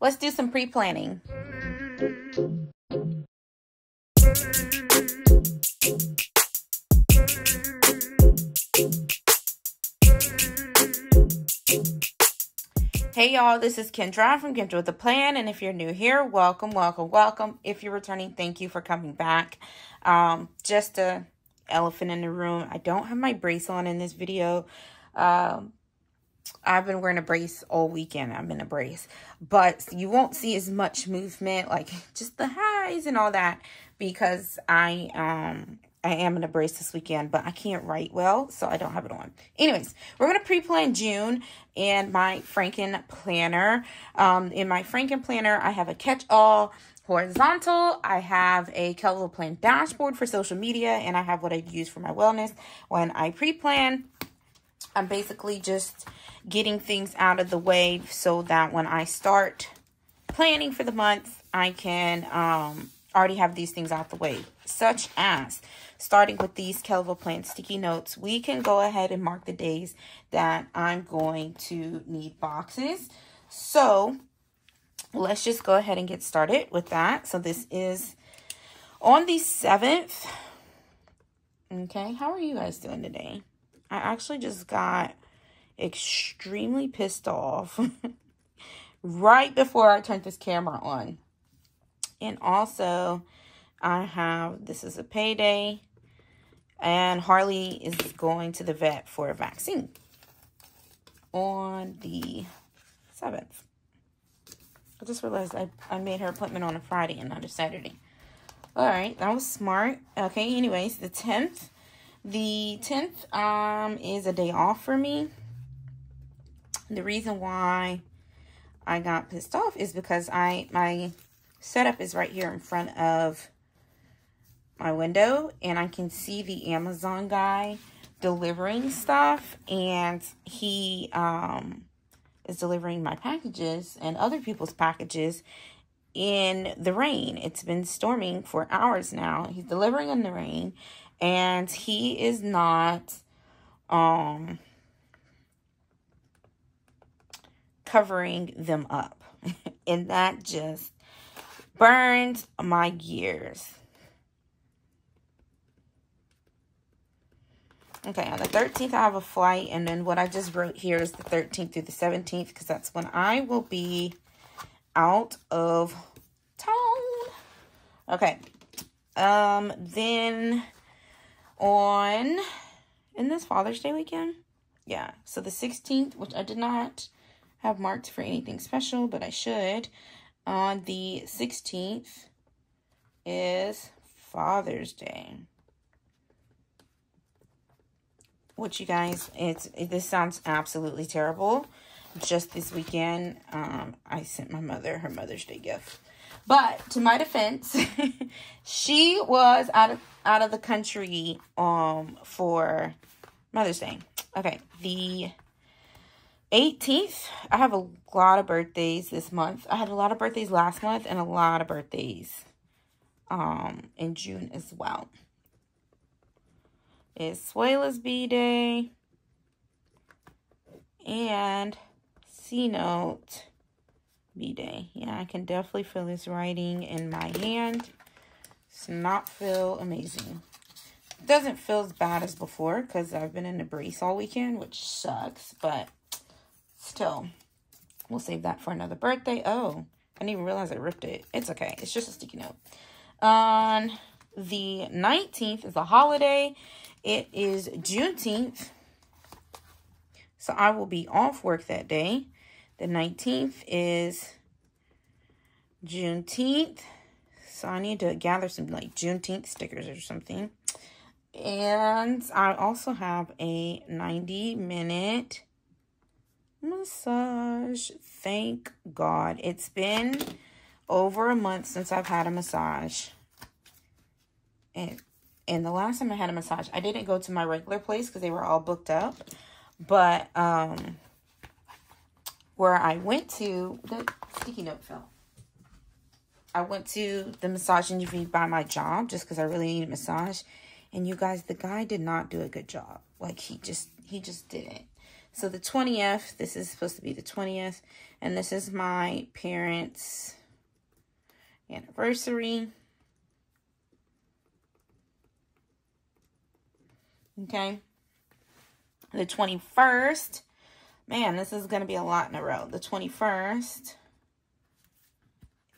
let's do some pre-planning. Hey y'all, this is Kendra from Kendra with a Plan, and if you're new here, welcome, welcome, welcome. If you're returning, thank you for coming back. Um, just a elephant in the room. I don't have my brace on in this video. Um, I've been wearing a brace all weekend. I'm in a brace, but you won't see as much movement, like just the highs and all that, because I um I am in a brace this weekend, but I can't write well, so I don't have it on. Anyways, we're going to pre-plan June and my Franken planner. Um, in my Franken planner, I have a catch-all horizontal. I have a Kelvin Plan dashboard for social media, and I have what I use for my wellness. When I pre-plan, I'm basically just getting things out of the way so that when I start planning for the month, I can um, already have these things out the way, such as starting with these Kelva Plan sticky notes, we can go ahead and mark the days that I'm going to need boxes. So let's just go ahead and get started with that. So this is on the 7th. Okay, how are you guys doing today? I actually just got extremely pissed off right before I turned this camera on. And also, I have, this is a payday. And Harley is going to the vet for a vaccine on the 7th. I just realized I, I made her appointment on a Friday and not a Saturday. All right, that was smart. Okay, anyways, the 10th. The 10th um, is a day off for me. The reason why I got pissed off is because I my setup is right here in front of my window and I can see the Amazon guy delivering stuff and he um, is delivering my packages and other people's packages in the rain. It's been storming for hours now. He's delivering in the rain and he is not um covering them up. and that just burned my gears. Okay, on the 13th, I have a flight, and then what I just wrote here is the 13th through the 17th, because that's when I will be out of town. Okay, um, then on, in this Father's Day weekend, yeah, so the 16th, which I did not have marked for anything special, but I should, on the 16th is Father's Day which you guys, it's it, this sounds absolutely terrible. Just this weekend, um, I sent my mother her Mother's Day gift. But to my defense, she was out of out of the country um for Mother's Day. Okay, the 18th, I have a lot of birthdays this month. I had a lot of birthdays last month and a lot of birthdays um in June as well is Suela's B-Day and C-Note B-Day. Yeah, I can definitely feel this writing in my hand. It's not feel amazing. It doesn't feel as bad as before because I've been in a brace all weekend, which sucks, but still, we'll save that for another birthday. Oh, I didn't even realize I ripped it. It's okay. It's just a sticky note. On the 19th is a holiday. It is Juneteenth. So I will be off work that day. The 19th is Juneteenth. So I need to gather some like Juneteenth stickers or something. And I also have a 90 minute massage. Thank God. It's been over a month since I've had a massage. And and the last time I had a massage, I didn't go to my regular place because they were all booked up. But um, where I went to, the sticky note fell. I went to the massage industry by my job just because I really need a massage. And you guys, the guy did not do a good job. Like he just, he just didn't. So the 20th, this is supposed to be the 20th, and this is my parents' anniversary. Okay. The 21st, man, this is going to be a lot in a row. The 21st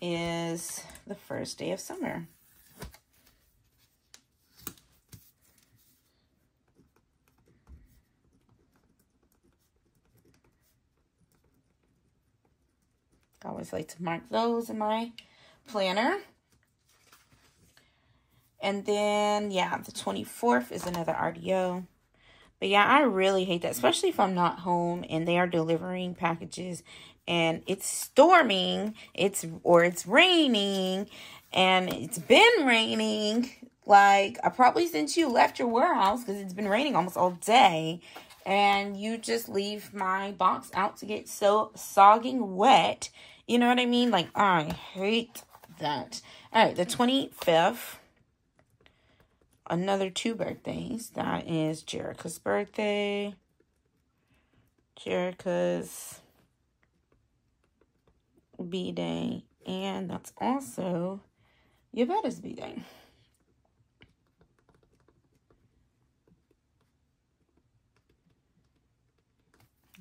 is the first day of summer. I always like to mark those in my planner. And then, yeah, the 24th is another RDO. But yeah, I really hate that, especially if I'm not home and they are delivering packages and it's storming, it's or it's raining and it's been raining. Like I probably since you left your warehouse because it's been raining almost all day and you just leave my box out to get so sogging wet. You know what I mean? Like I hate that. All right, the 25th another two birthdays. That is Jerica's birthday. Jerica's B-Day. And that's also Yavetta's B-Day.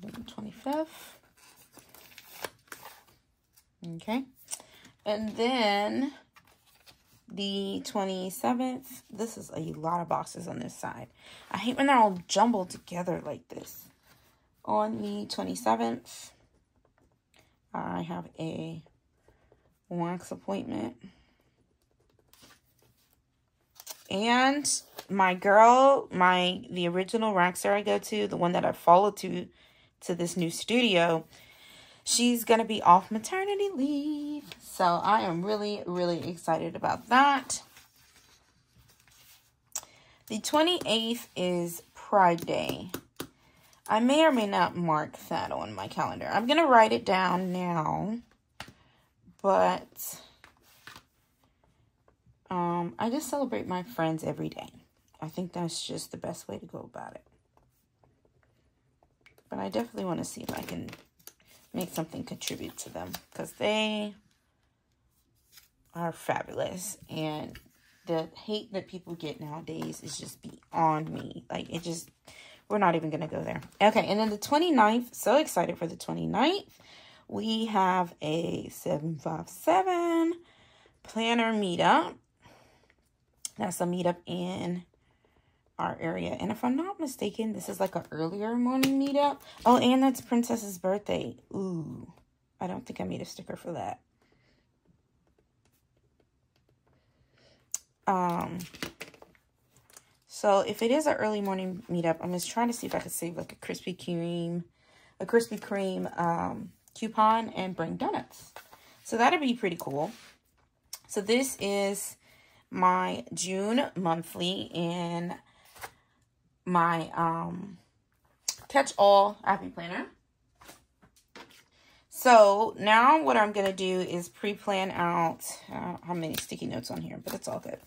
The 25th. Okay. And then the 27th. This is a lot of boxes on this side. I hate when they're all jumbled together like this. On the 27th, I have a wax appointment. And my girl, my the original waxer I go to, the one that I followed to to this new studio, she's going to be off maternity leave. So I am really, really excited about that. The 28th is Pride Day. I may or may not mark that on my calendar. I'm going to write it down now. But um, I just celebrate my friends every day. I think that's just the best way to go about it. But I definitely want to see if I can make something contribute to them because they are fabulous. And the hate that people get nowadays is just beyond me. Like it just we're not even gonna go there. Okay and then the 29th so excited for the 29th we have a 757 planner meetup. That's a meetup in our area. And if I'm not mistaken, this is like an earlier morning meetup. Oh, and that's Princess's birthday. Ooh, I don't think I made a sticker for that. Um, so if it is an early morning meetup, I'm just trying to see if I could save like a Krispy Kreme, a Krispy Kreme um, coupon and bring donuts. So that'd be pretty cool. So this is my June monthly and my um, catch all happy planner. So now what I'm going to do is pre-plan out uh, how many sticky notes on here, but it's all good.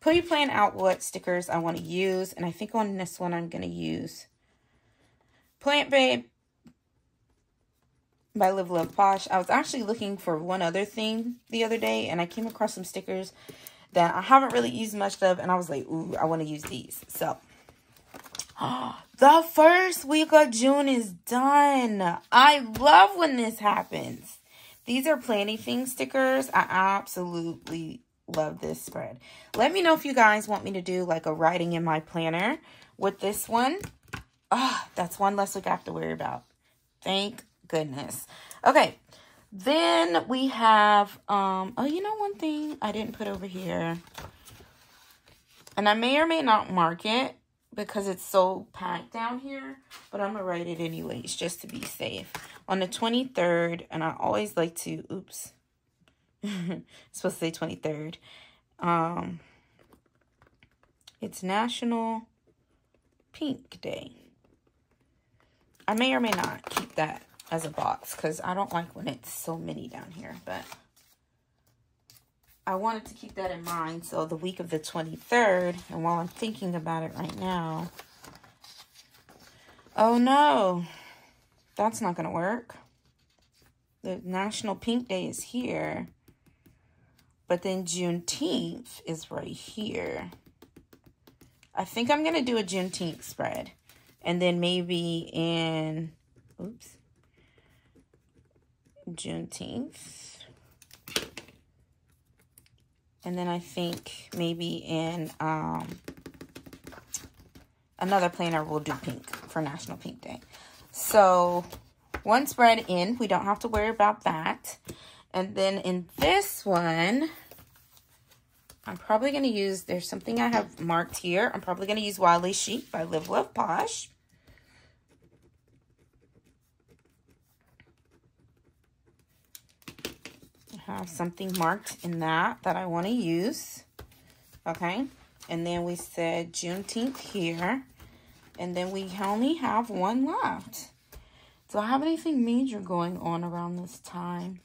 Pre-plan out what stickers I want to use. And I think on this one I'm going to use Plant Babe by Live Love Posh. I was actually looking for one other thing the other day and I came across some stickers that I haven't really used much of and I was like, ooh, I want to use these. So the first week of June is done. I love when this happens. These are Planything stickers. I absolutely love this spread. Let me know if you guys want me to do like a writing in my planner with this one. Ah, oh, that's one less week I have to worry about. Thank goodness. Okay, then we have, um, oh, you know one thing I didn't put over here. And I may or may not mark it because it's so packed down here, but I'm going to write it anyways just to be safe. On the 23rd, and I always like to, oops, supposed to say 23rd. Um, it's National Pink Day. I may or may not keep that as a box because I don't like when it's so many down here, but... I wanted to keep that in mind. So the week of the 23rd, and while I'm thinking about it right now, oh no, that's not going to work. The National Pink Day is here. But then Juneteenth is right here. I think I'm going to do a Juneteenth spread. And then maybe in, oops, Juneteenth. And then I think maybe in um, another planner we'll do pink for National Pink Day. So one spread in, we don't have to worry about that. And then in this one, I'm probably going to use, there's something I have marked here. I'm probably going to use Wildly Chic by Live Love Posh. Have something marked in that that I want to use. Okay. And then we said Juneteenth here. And then we only have one left. Do I have anything major going on around this time?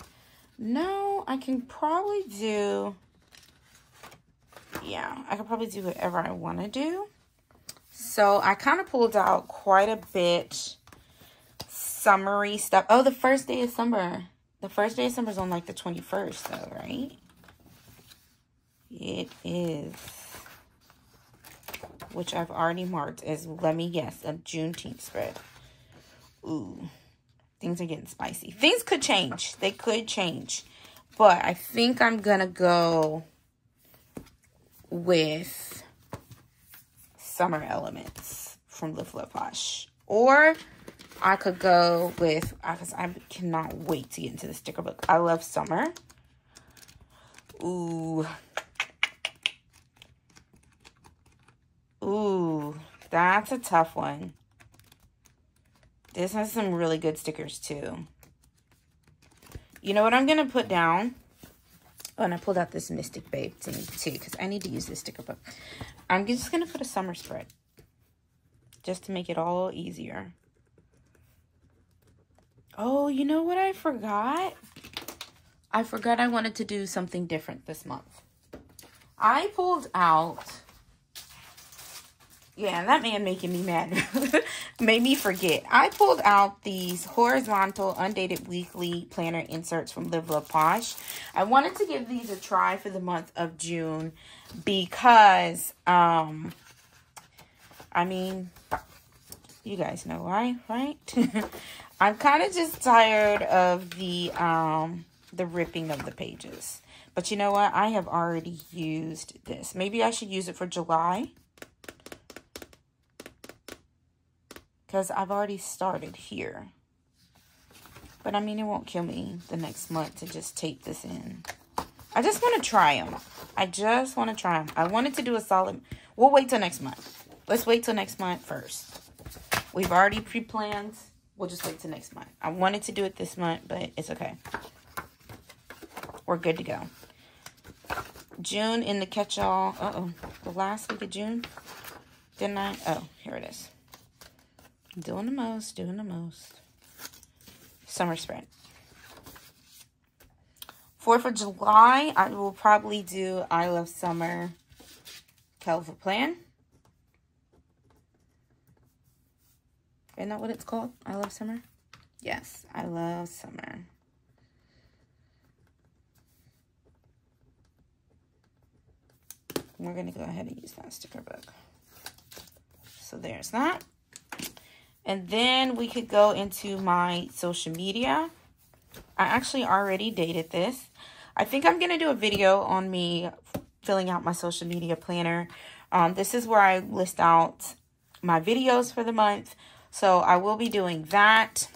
No, I can probably do, yeah, I could probably do whatever I want to do. So I kind of pulled out quite a bit summery stuff. Oh, the first day of summer. The first day of summer is on like the 21st though, right? It is. Which I've already marked as, let me guess, a Juneteenth spread. Ooh, things are getting spicy. Things could change. They could change. But I think I'm going to go with Summer Elements from Live Love Posh. Or I could go with, because I cannot wait to get into the sticker book. I love summer. Ooh. Ooh, that's a tough one. This has some really good stickers too. You know what I'm going to put down? Oh, and I pulled out this Mystic Babe thing too because I need to use this sticker book. I'm just going to put a summer spread just to make it all easier. Oh, you know what I forgot? I forgot I wanted to do something different this month. I pulled out yeah, that man making me mad. Made me forget. I pulled out these horizontal undated weekly planner inserts from Live Love Posh. I wanted to give these a try for the month of June because, um, I mean, you guys know why, right? I'm kind of just tired of the, um, the ripping of the pages. But you know what? I have already used this. Maybe I should use it for July. because I've already started here. But I mean, it won't kill me the next month to just tape this in. I just want to try them. I just want to try them. I wanted to do a solid. We'll wait till next month. Let's wait till next month first. We've already pre-planned. We'll just wait till next month. I wanted to do it this month, but it's okay. We're good to go. June in the catch-all. Uh-oh. The last week of June. Didn't I? Oh, here it is. Doing the most, doing the most. Summer spread. 4th of July, I will probably do I Love Summer California Plan. Isn't that what it's called? I Love Summer? Yes, I Love Summer. We're going to go ahead and use that sticker book. So there's that. And then we could go into my social media. I actually already dated this. I think I'm going to do a video on me filling out my social media planner. Um, this is where I list out my videos for the month. So I will be doing that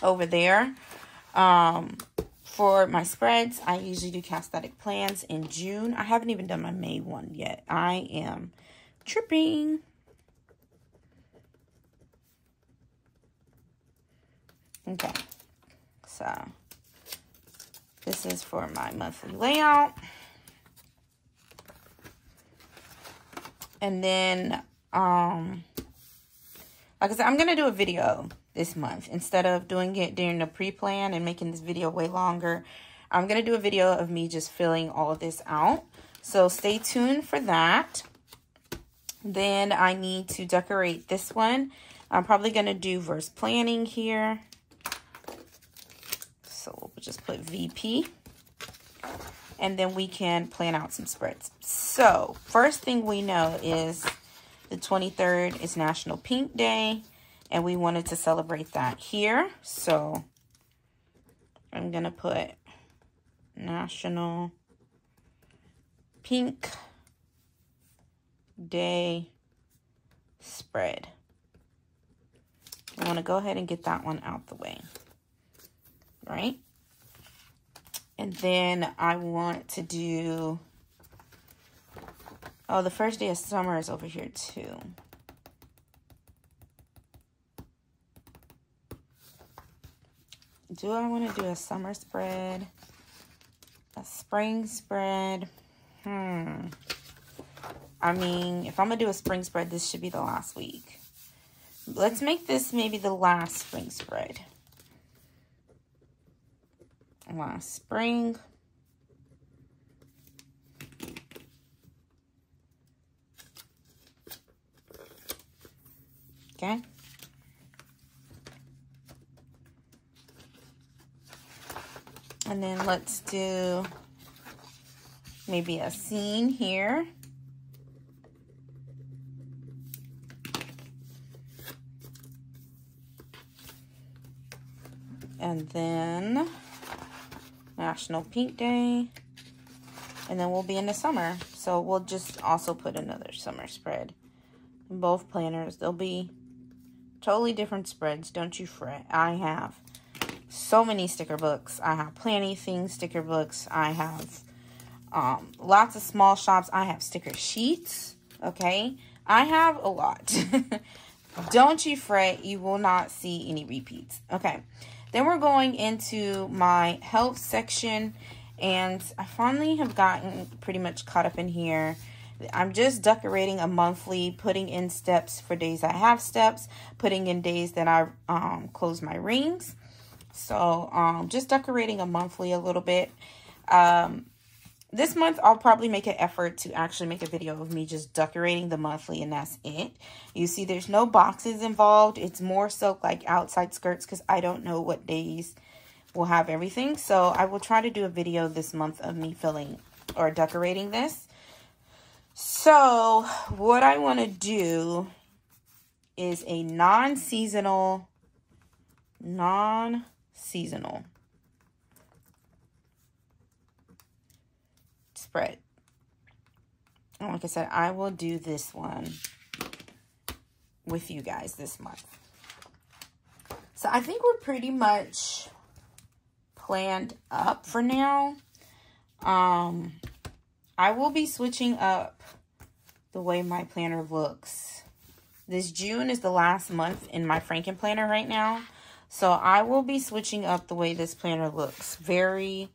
over there. Um, for my spreads, I usually do Cassthetic Plans in June. I haven't even done my May one yet. I am tripping. Okay, so this is for my monthly layout. And then, um, like I said, I'm going to do a video this month. Instead of doing it during the pre-plan and making this video way longer, I'm going to do a video of me just filling all of this out. So stay tuned for that. Then I need to decorate this one I'm probably going to do Versed Planning here. So we'll just put VP. And then we can plan out some spreads. So first thing we know is the 23rd is National Pink Day. And we wanted to celebrate that here. So I'm going to put National Pink Day Spread. I want to go ahead and get that one out the way. Right? And then I want to do... Oh, the first day of summer is over here too. Do I want to do a summer spread? A spring spread? Hmm. I mean, if I'm going to do a spring spread, this should be the last week. Let's make this maybe the last spring spread. Last spring. Okay. And then let's do maybe a scene here. And then National Pink Day. And then we'll be in the summer. So we'll just also put another summer spread. In both planners, they'll be totally different spreads. Don't you fret. I have so many sticker books. I have Planything sticker books. I have um, lots of small shops. I have sticker sheets. Okay. I have a lot. Don't you fret. You will not see any repeats. Okay. Then we're going into my health section and I finally have gotten pretty much caught up in here. I'm just decorating a monthly, putting in steps for days I have steps, putting in days that I um, close my rings. So um, just decorating a monthly a little bit. Um, this month I'll probably make an effort to actually make a video of me just decorating the monthly and that's it. You see there's no boxes involved. It's more so like outside skirts because I don't know what days will have everything. So I will try to do a video this month of me filling or decorating this. So what I want to do is a non-seasonal, non-seasonal spread. And like I said, I will do this one with you guys this month. So I think we're pretty much planned up for now. Um, I will be switching up the way my planner looks. This June is the last month in my Franken planner right now. So I will be switching up the way this planner looks very,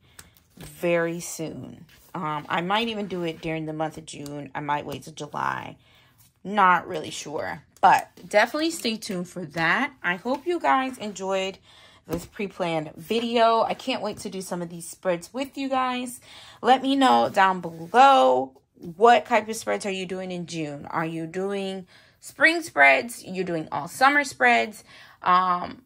very soon. Um, I might even do it during the month of June. I might wait till July. Not really sure. But definitely stay tuned for that. I hope you guys enjoyed this pre-planned video. I can't wait to do some of these spreads with you guys. Let me know down below what type of spreads are you doing in June? Are you doing spring spreads? You're doing all summer spreads? Um,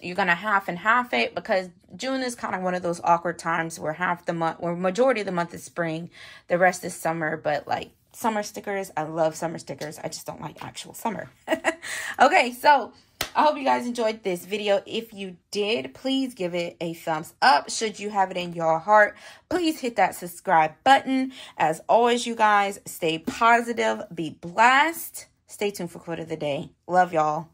you're gonna half and half it because June is kind of one of those awkward times where half the month or majority of the month is spring, the rest is summer, but like summer stickers, I love summer stickers. I just don't like actual summer. okay, so I hope you guys enjoyed this video. If you did, please give it a thumbs up. Should you have it in your heart, please hit that subscribe button. As always, you guys, stay positive, be blessed. Stay tuned for quote of the day. Love y'all.